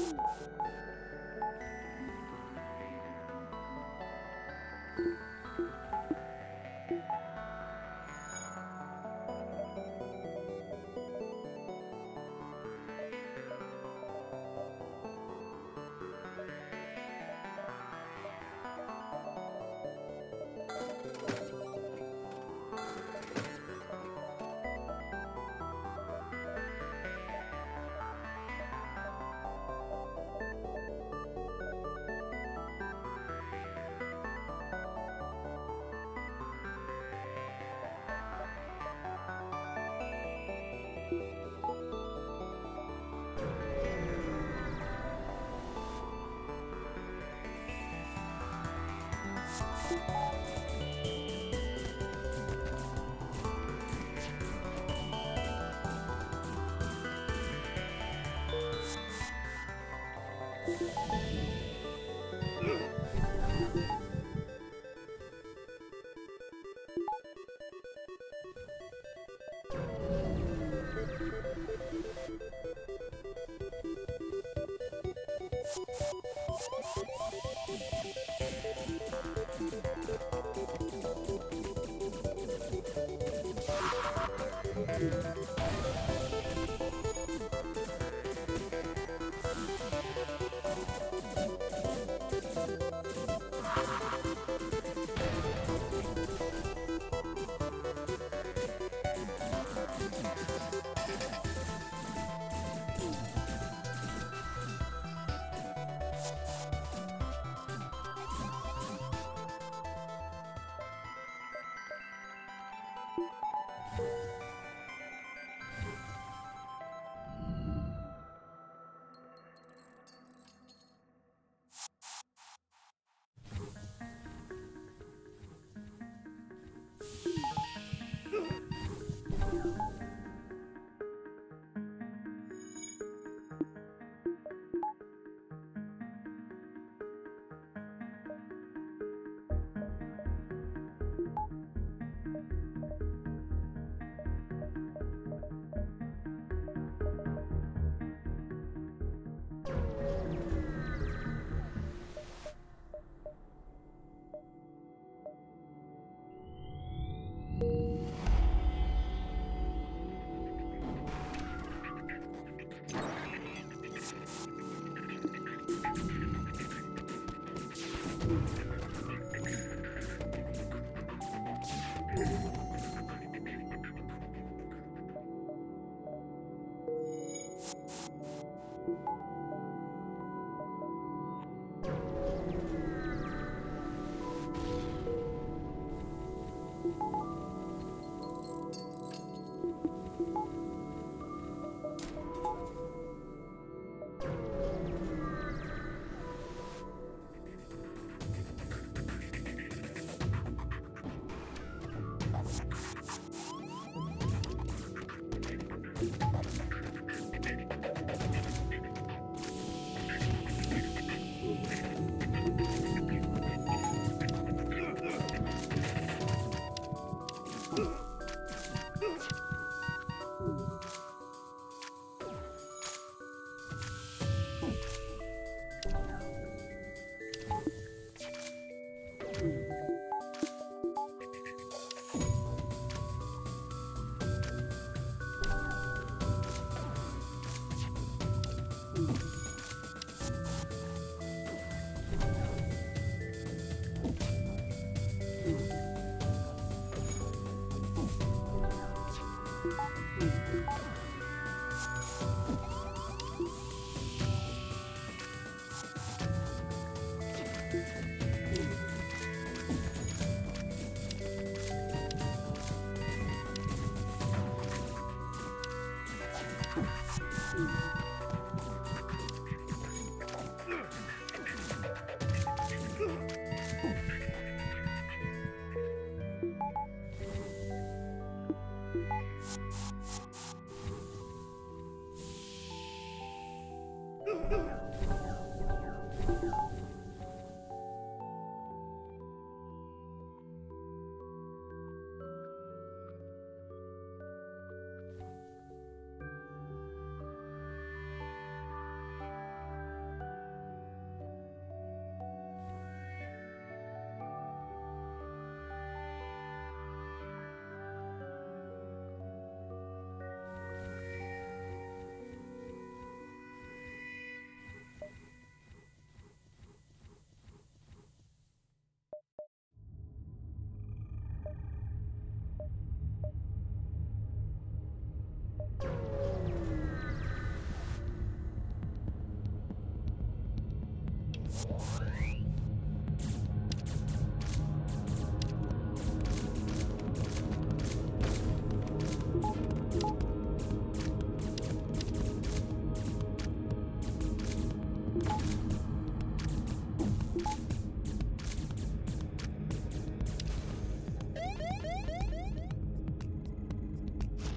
Ooh. you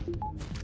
you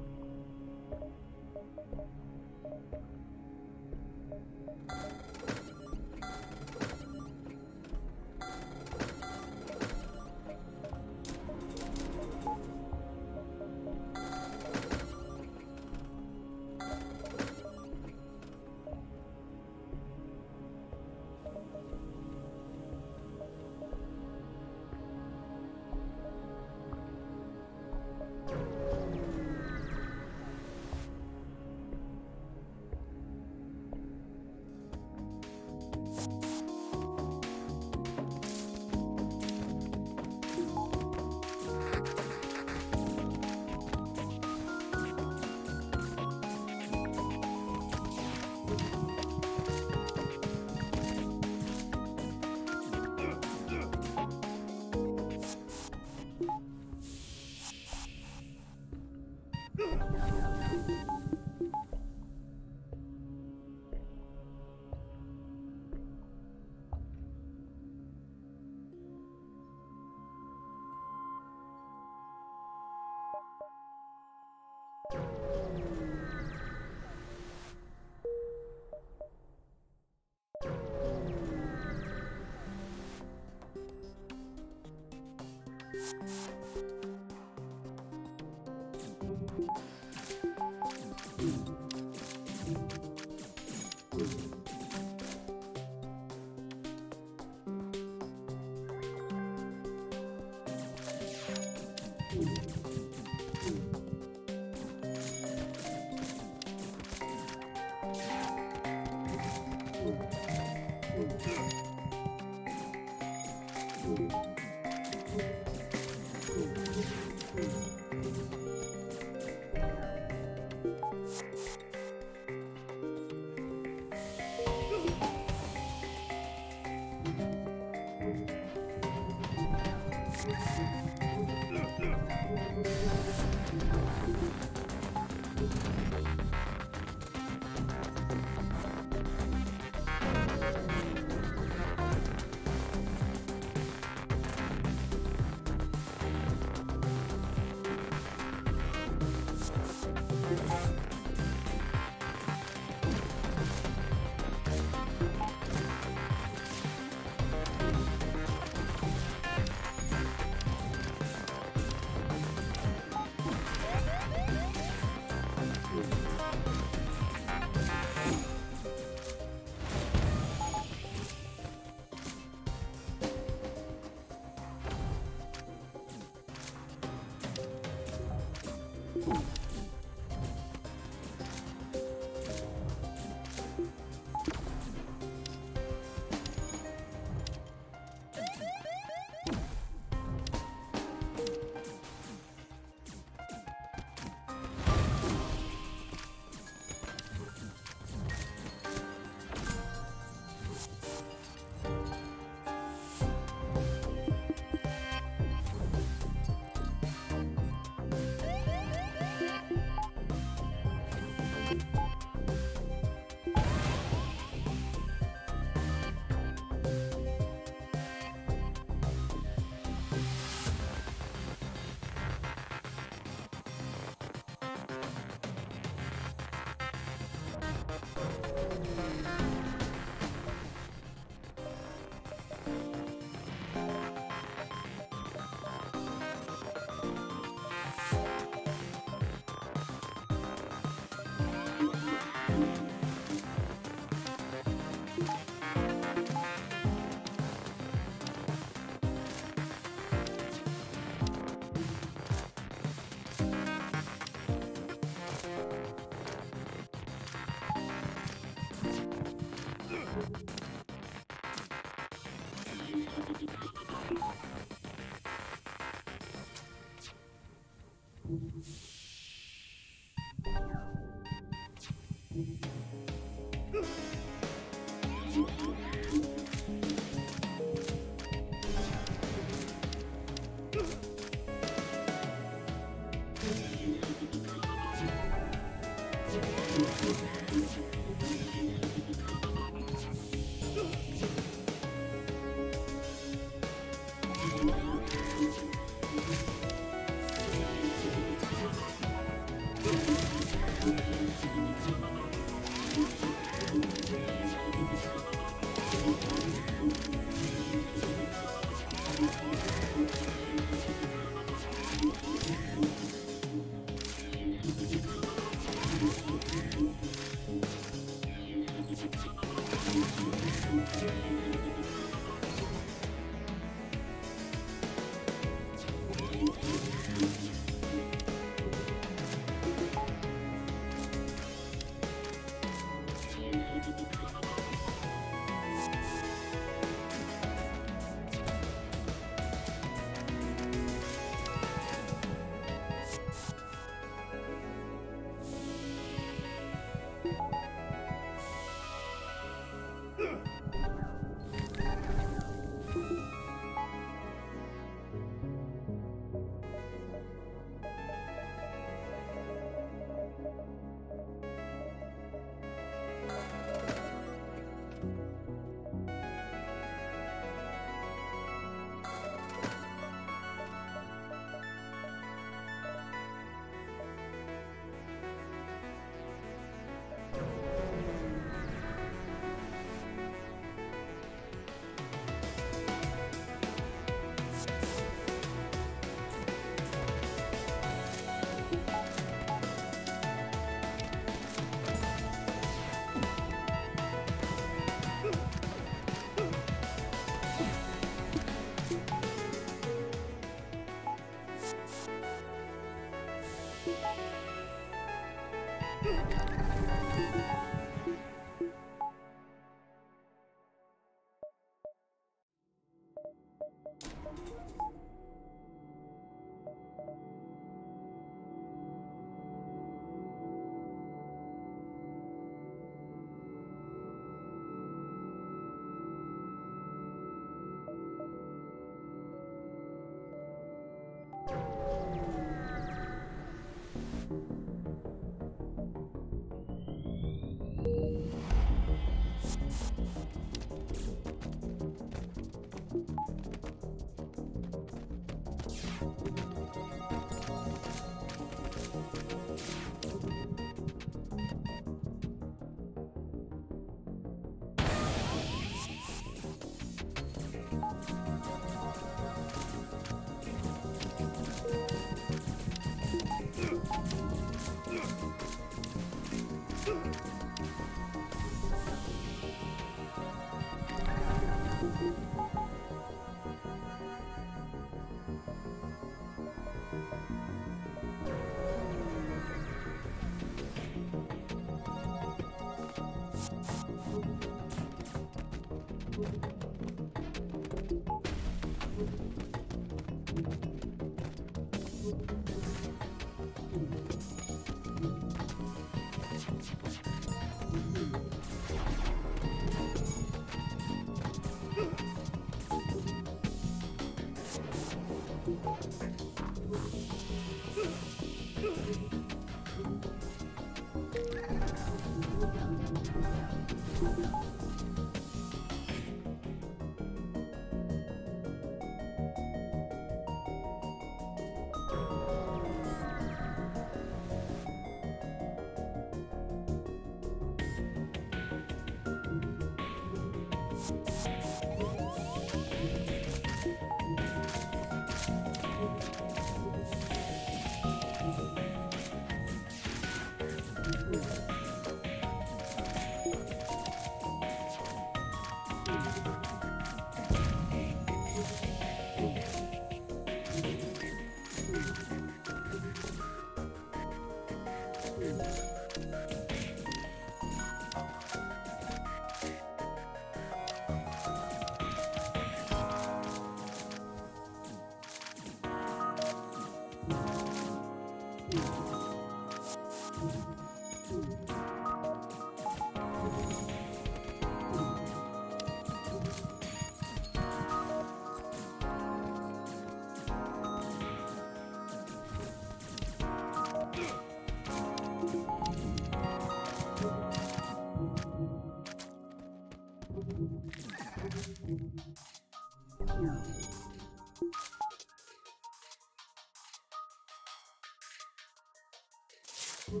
Thank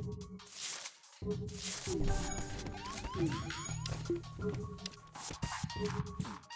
you.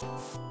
Bye.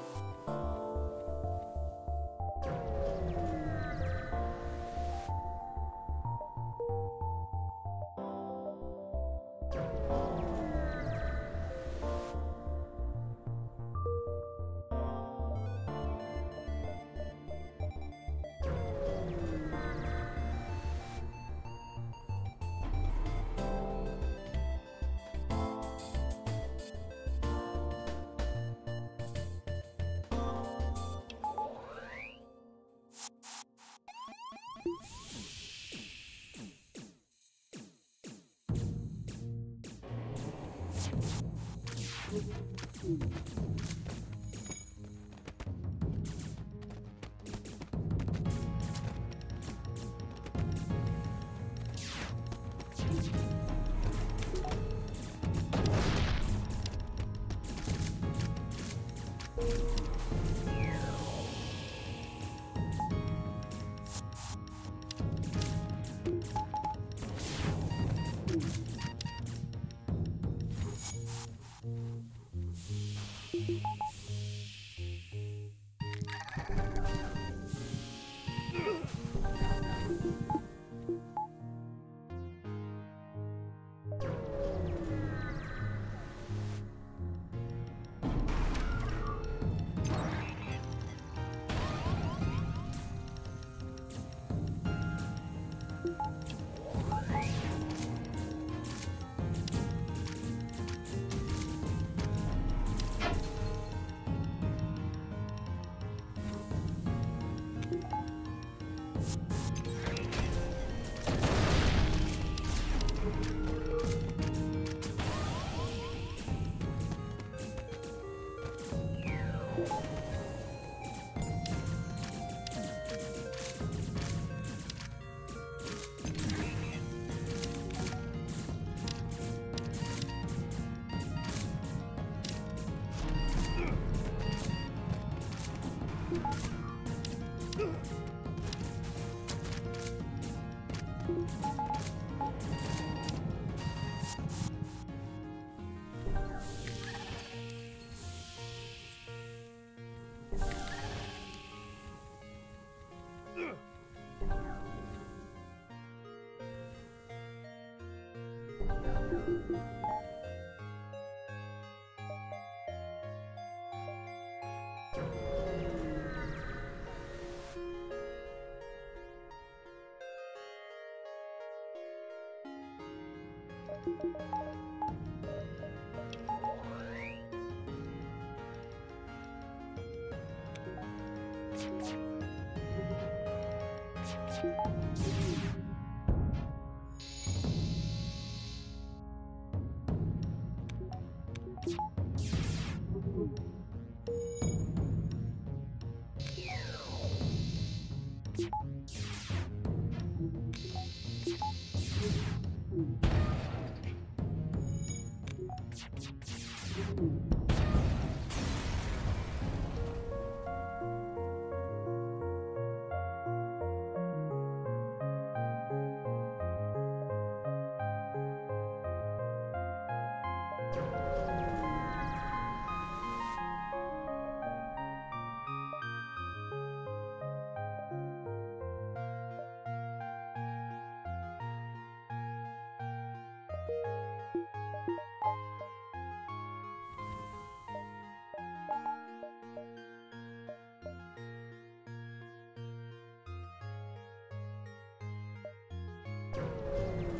うん。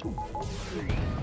Three.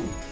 Ooh.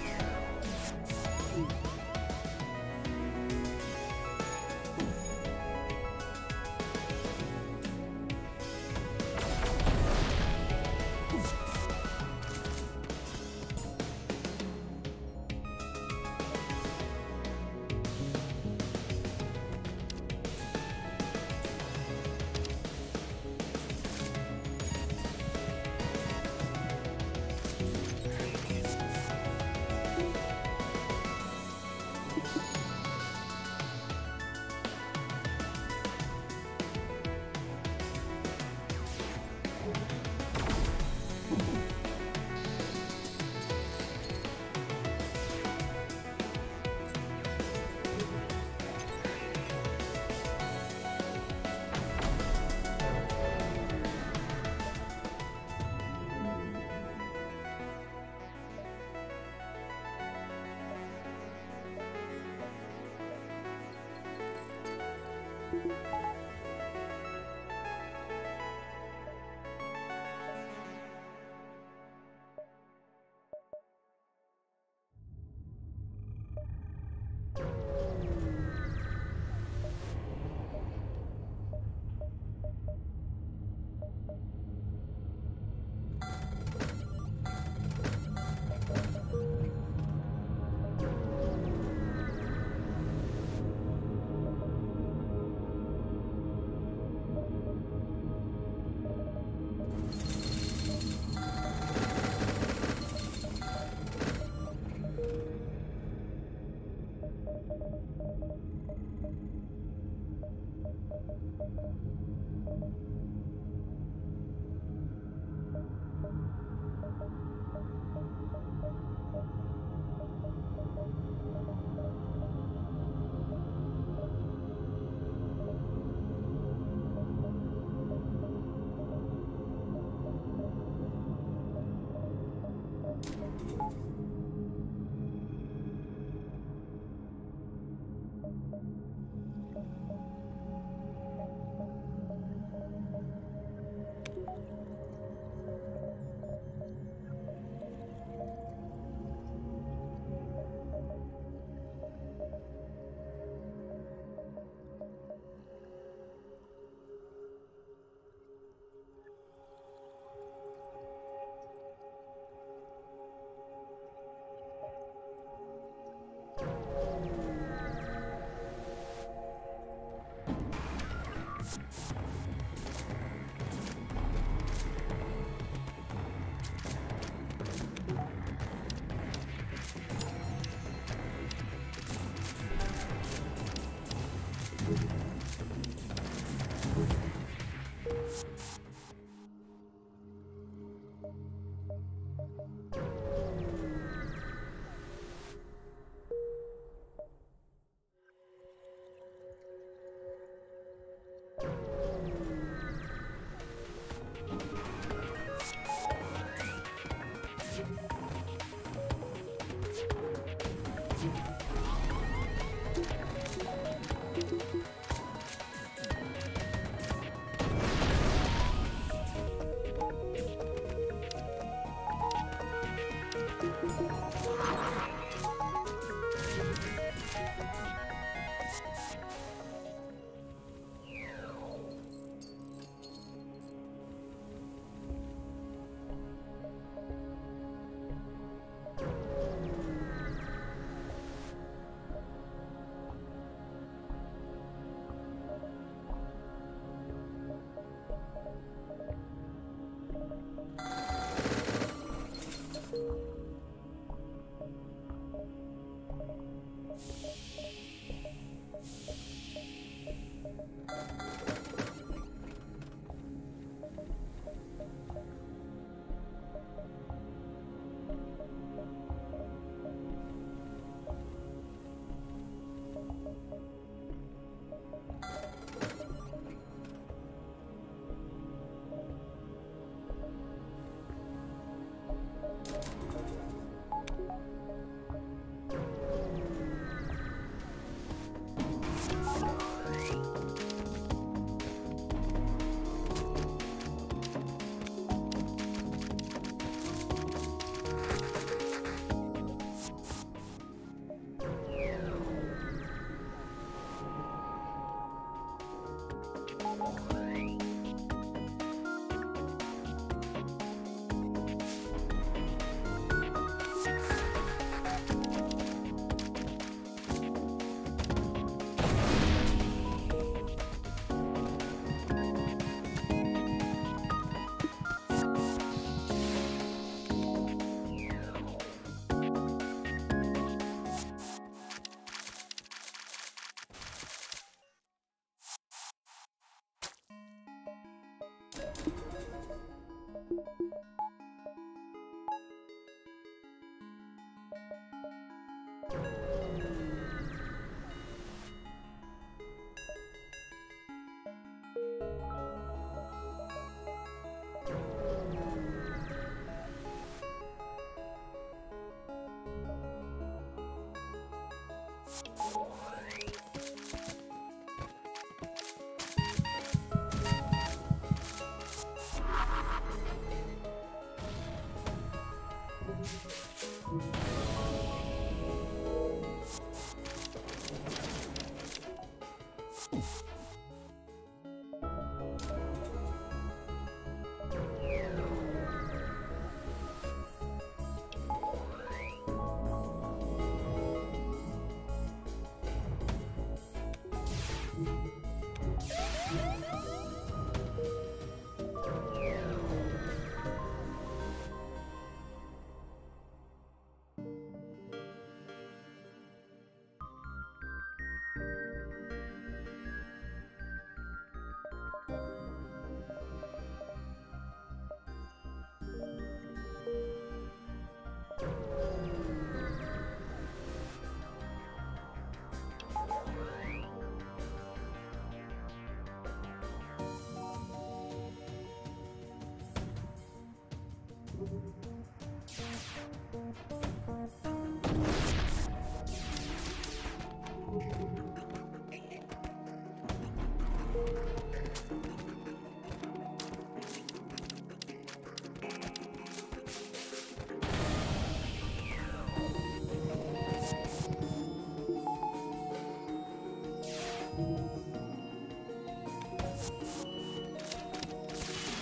you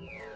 Yeah.